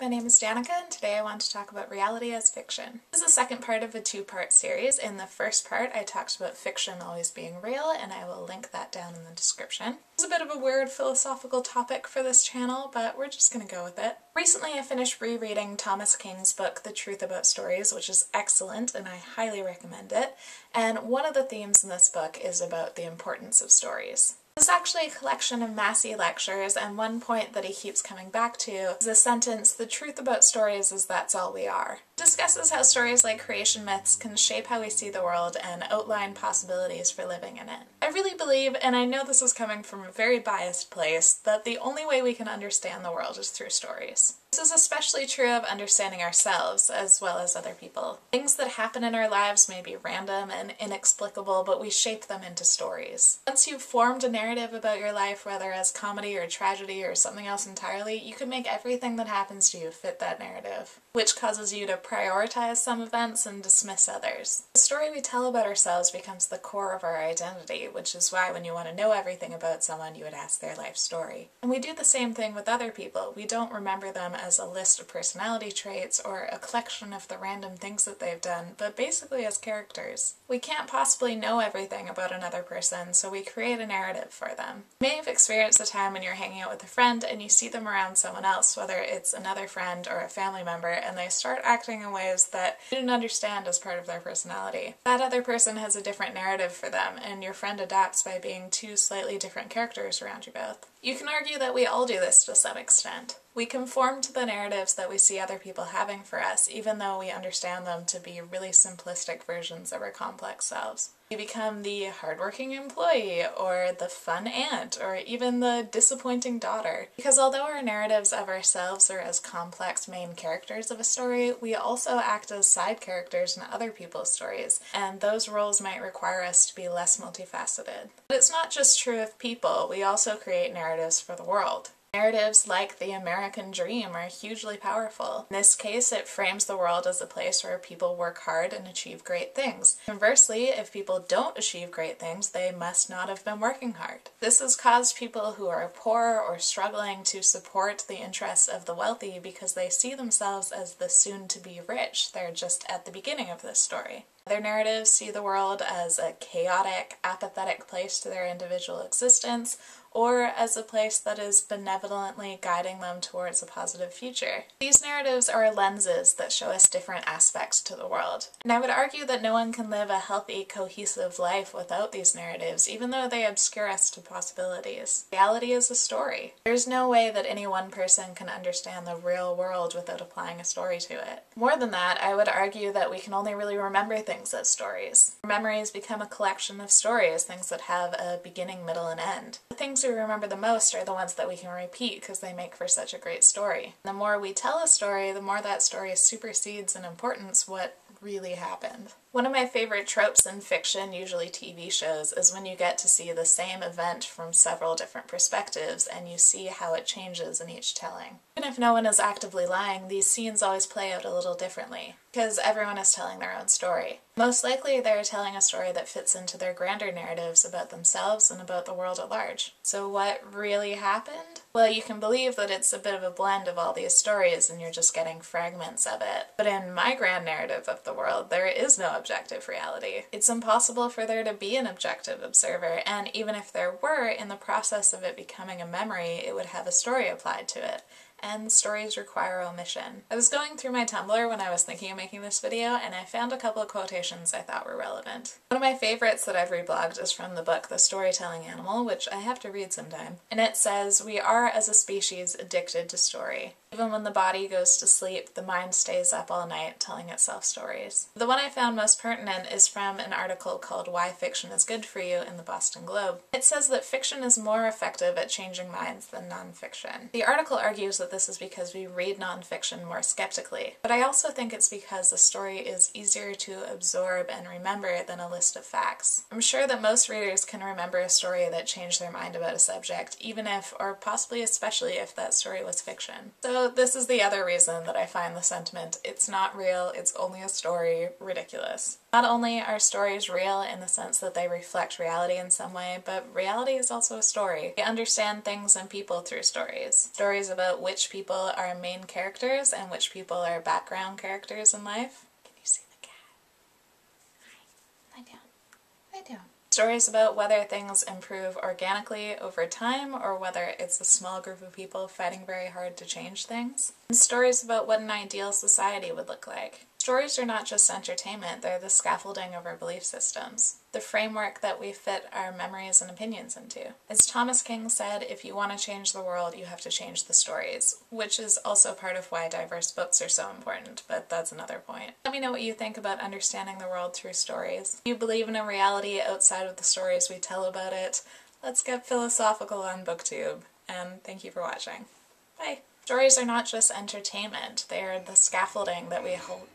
My name is Danika and today I want to talk about reality as fiction. This is the second part of a two-part series. In the first part I talked about fiction always being real and I will link that down in the description. It's a bit of a weird philosophical topic for this channel, but we're just gonna go with it. Recently I finished rereading Thomas King's book The Truth About Stories, which is excellent and I highly recommend it. And one of the themes in this book is about the importance of stories. This is actually a collection of Massey lectures, and one point that he keeps coming back to is the sentence, the truth about stories is that's all we are. Discusses how stories like creation myths can shape how we see the world and outline possibilities for living in it. I really believe, and I know this is coming from a very biased place, that the only way we can understand the world is through stories. Is especially true of understanding ourselves as well as other people. Things that happen in our lives may be random and inexplicable, but we shape them into stories. Once you've formed a narrative about your life, whether as comedy or tragedy or something else entirely, you can make everything that happens to you fit that narrative, which causes you to prioritize some events and dismiss others. The story we tell about ourselves becomes the core of our identity, which is why when you want to know everything about someone, you would ask their life story. And we do the same thing with other people. We don't remember them as a list of personality traits or a collection of the random things that they've done, but basically as characters. We can't possibly know everything about another person, so we create a narrative for them. You may have experienced a time when you're hanging out with a friend and you see them around someone else, whether it's another friend or a family member, and they start acting in ways that you didn't understand as part of their personality. That other person has a different narrative for them, and your friend adapts by being two slightly different characters around you both. You can argue that we all do this to some extent. We conform to the narratives that we see other people having for us, even though we understand them to be really simplistic versions of our complex selves. We become the hardworking employee, or the fun aunt, or even the disappointing daughter. Because although our narratives of ourselves are as complex main characters of a story, we also act as side characters in other people's stories, and those roles might require us to be less multifaceted. But it's not just true of people, we also create narratives for the world. Narratives like the American dream are hugely powerful. In this case, it frames the world as a place where people work hard and achieve great things. Conversely, if people don't achieve great things, they must not have been working hard. This has caused people who are poor or struggling to support the interests of the wealthy because they see themselves as the soon-to-be rich. They're just at the beginning of this story. Their narratives see the world as a chaotic, apathetic place to their individual existence, or as a place that is benevolently guiding them towards a positive future. These narratives are lenses that show us different aspects to the world. And I would argue that no one can live a healthy, cohesive life without these narratives, even though they obscure us to possibilities. Reality is a story. There's no way that any one person can understand the real world without applying a story to it. More than that, I would argue that we can only really remember things as stories. Memories become a collection of stories, things that have a beginning, middle, and end. The things we remember the most are the ones that we can repeat because they make for such a great story. The more we tell a story, the more that story supersedes in importance what really happened. One of my favorite tropes in fiction, usually TV shows, is when you get to see the same event from several different perspectives and you see how it changes in each telling. Even if no one is actively lying, these scenes always play out a little differently, because everyone is telling their own story. Most likely they're telling a story that fits into their grander narratives about themselves and about the world at large. So what really happened? Well, you can believe that it's a bit of a blend of all these stories and you're just getting fragments of it. But in my grand narrative of the world, there is no objective reality. It's impossible for there to be an objective observer, and even if there were, in the process of it becoming a memory, it would have a story applied to it and stories require omission. I was going through my Tumblr when I was thinking of making this video and I found a couple of quotations I thought were relevant. One of my favorites that I've reblogged is from the book The Storytelling Animal, which I have to read sometime. And it says, we are as a species addicted to story. Even when the body goes to sleep, the mind stays up all night telling itself stories. The one I found most pertinent is from an article called Why Fiction is Good for You in the Boston Globe. It says that fiction is more effective at changing minds than nonfiction. The article argues this is because we read nonfiction more skeptically, but I also think it's because the story is easier to absorb and remember than a list of facts. I'm sure that most readers can remember a story that changed their mind about a subject, even if, or possibly especially if that story was fiction. So this is the other reason that I find the sentiment, it's not real, it's only a story, ridiculous. Not only are stories real in the sense that they reflect reality in some way, but reality is also a story. We understand things and people through stories. Stories about which people are main characters and which people are background characters in life. Can you see the cat? Hi. Lie down. Lie down. Stories about whether things improve organically over time or whether it's a small group of people fighting very hard to change things. And stories about what an ideal society would look like. Stories are not just entertainment, they're the scaffolding of our belief systems, the framework that we fit our memories and opinions into. As Thomas King said, if you want to change the world, you have to change the stories, which is also part of why diverse books are so important, but that's another point. Let me know what you think about understanding the world through stories. Do you believe in a reality outside of the stories we tell about it? Let's get philosophical on BookTube, and thank you for watching. Bye! Stories are not just entertainment, they are the scaffolding that we hold